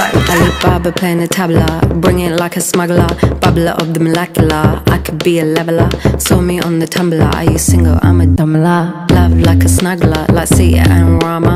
Alibaba playing the tabla, bring it like a smuggler, bubbler of the molecular. I could be a leveler, saw me on the tumbler. Are you single? I'm a dumbler. Love like a snuggler, like Sita and Rama.